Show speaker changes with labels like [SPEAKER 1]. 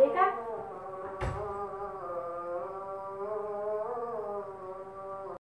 [SPEAKER 1] 哦哦